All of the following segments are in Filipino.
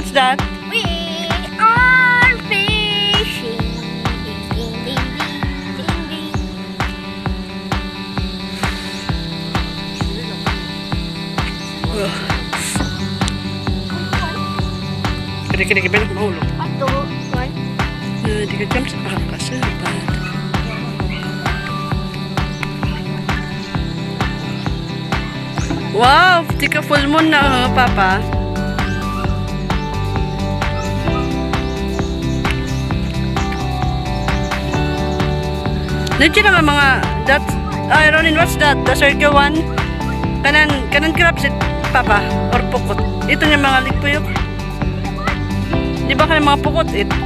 What's that? We are fishing. Ding, ding, ding, ding, ding, kibalik mahulog. Ato, one. Uh, di ka jam sa. Wow! Di ka full moon na, Papa. Nandiyan na nga mga that ah, Ronin, what's that? The circle one? Kanan, kanan crabs it, Papa? Or pukot? Ito yung mga ligpuyok. Di ba kanan mga pukot it?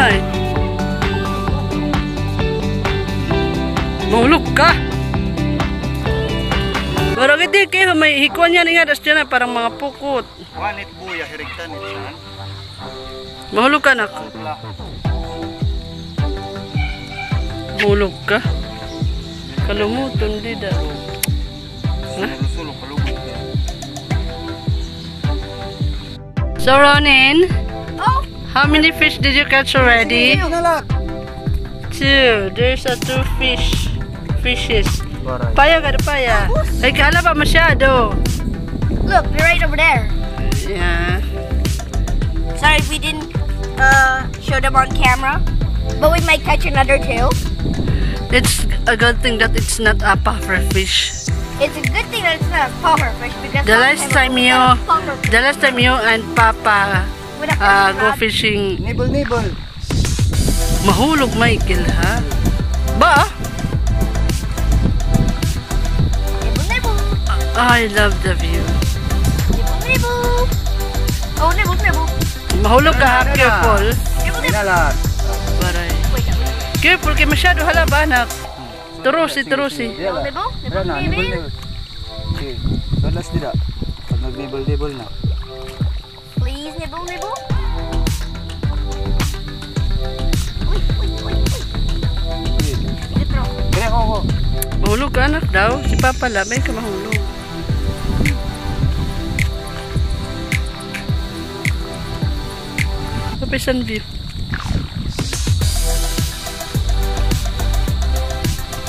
Ay. Mahulog ka. Pero hindi kayo may hikuan yan nga das na parang mga pukot. Wanit buya hirigtan it san. Mahulog ka nak. Pula. Mahulog ka. Kalumuton di da. Sulo kalugod. So Ronin, Oh, how many fish did you catch already? Two. There's a two fish. Fishes. Baray. Paya ka na paya. Ay kala pa masyado. look, they're right over there. Yeah. Sorry if we didn't uh, show them on camera, but we might catch another two. It's a good thing that it's not a puffer fish. It's a good thing that it's not a puffer fish because The last time you, the last time you and Papa uh, go fishing, Nibble nibble. mahulog Michael ha? Ba? I love the view. nibble. Oh, nibble, Mahulog ka? Careful. nibble, nibble. Nalat. Baray. Careful kay masyado halaba anak. Turusi, turusi. nibble. nibble. Okay. Dalas dira. Pag nag-nibble nibble na. Please, ko. Mahulog ka anak daw. Si Papa labay ka mahulog. Kapisan view.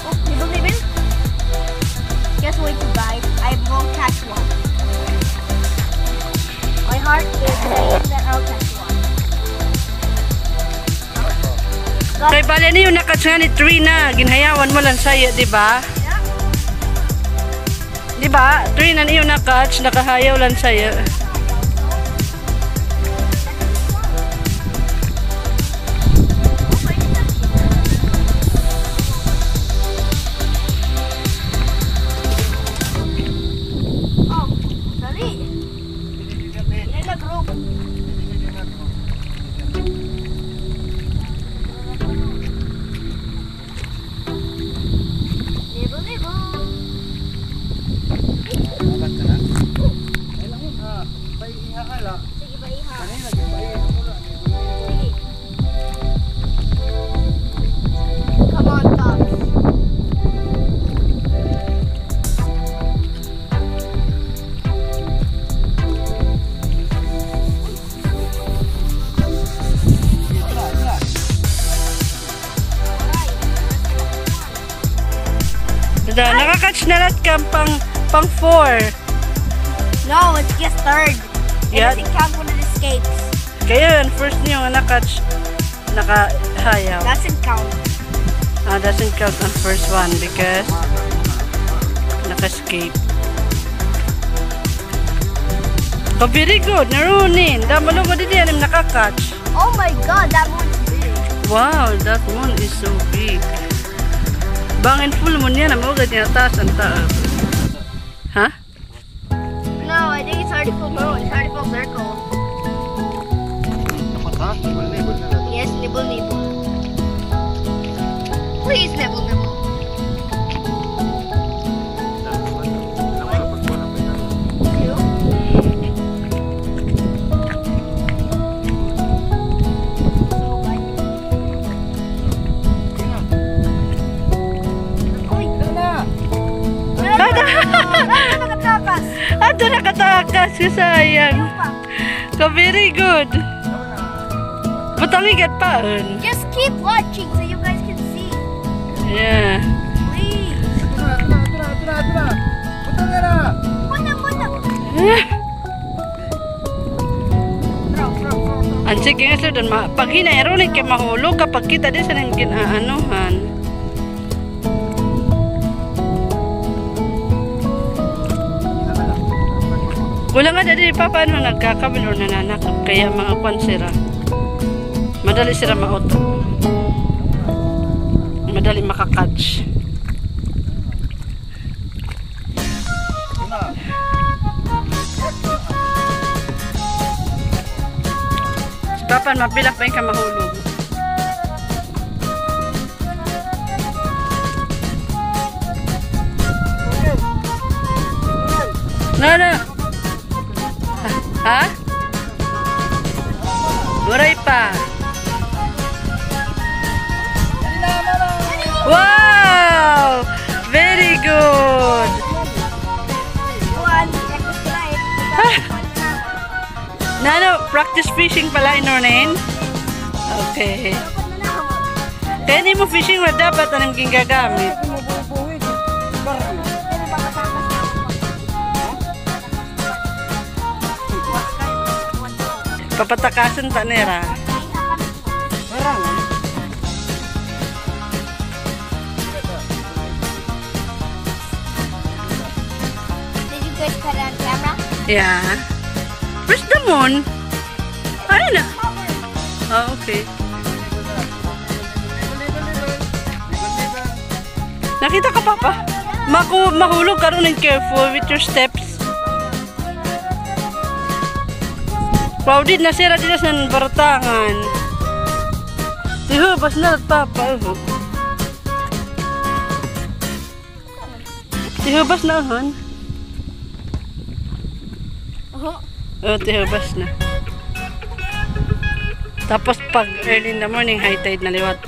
Oh, nibble, nibble. Guess what, you guys? I won't catch one. My heart is saying that I'll catch one. Kay bali na yung nakatch nga ni Trina. Ginhayawan mo lang sa'yo, di ba? Yeah. Di ba? Trina na yung nakatch. Nakahayaw lang sa'yo. Oh, Nakakatch na ka pang, pang four. No, it's just third. It Yeah. doesn't count when it escapes. Kaya yun, first niyo nga nakatch. Nakahayaw. Doesn't count. Ah, doesn't count on first one because naka-escape. Oh, very good. Narunin. Damalo mo din yan nakakatch. Oh my god, that one's big. Wow, that one is so big. Bangin full mo niya na maugad niya taas ang taas. Ha? No, I think it's already full moon. It's already full circle. Dapat ha. Nibble nibble na lang. Yes, nibble, nibble. Please, nibble, nibble. Sayang. Ka very good. Pa. un. Just keep watching so you guys can see. Yeah. Please. Ang sige nga dun, ma- pag hinairo na kay mahulog kapag kita din sa nang ginaanuhan. Wala nga dadi pa paano nagkakabil o nananakap kaya mga kwan sira. Madali sila mauto. Madali makakatch. Si Papa, mapila pa yung kamahulog. Nano, practice fishing pala in Ornain? Okay. Kaya hindi mo fishing rod dapat anong ginagamit. Papatakasan ta nera. Yeah. Where's the moon? Ano na? Oh, okay. Nakita ka pa pa? Maku mahulog ka rin and careful with your steps. Crowded na sira dito sa baratangan. Tiho, bas na papa. oh. Tiho, bas na han. Oh, tiho, bas na. Tapos pag early in the morning, high tide na liwat.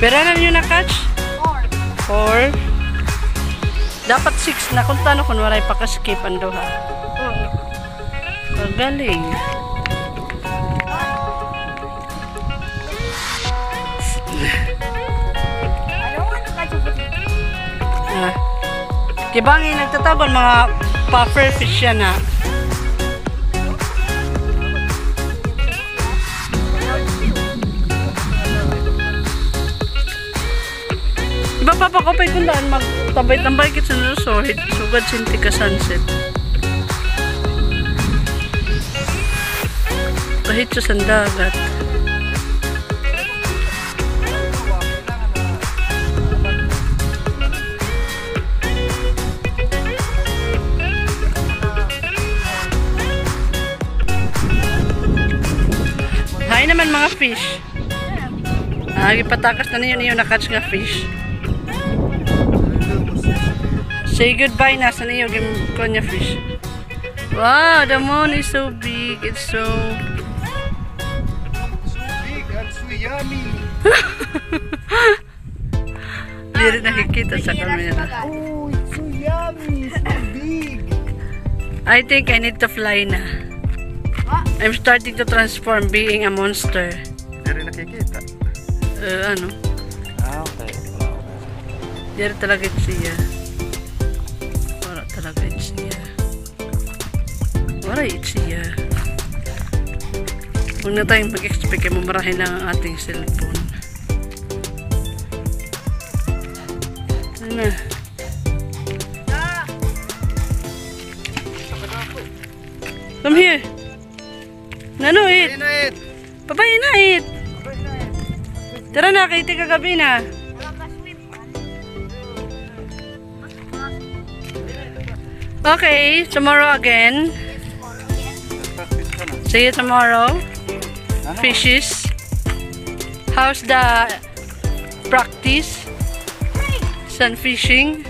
Pero ano nyo na-catch? Four. Four. Dapat six na kung tano kung waray pa-skip ang duha. Magaling. Catch. Ah. Kibangin nagtatagon mga puffer fish yan ha. Iba pa pa kapay kung daan magtabay-tambay kit sa nusohid. Sugad sinti ka sunset. Kahit sa sandagat. Hi naman mga fish. Ah, ipatakas na niyo niyo na-catch nga fish. Say goodbye na sa niyo konya fish. Wow, the moon is so big. It's so Big and so yummy. Hindi rin nakikita sa camera. Oh, it's so yummy. So big. I think I need to fly na. I'm starting to transform being a monster. Hindi rin nakikita. Uh, ano? Ah, okay. Hindi talaga siya. Wala siya. Huwag na tayong mag-expect ay mamarahin lang ang ating cellphone. Ano? Come here. Nano. Init. Babay na it. Tara na, kay tika gabi na. Okay, tomorrow again. See you tomorrow. Ano? Fishes. How's the practice? Sun fishing.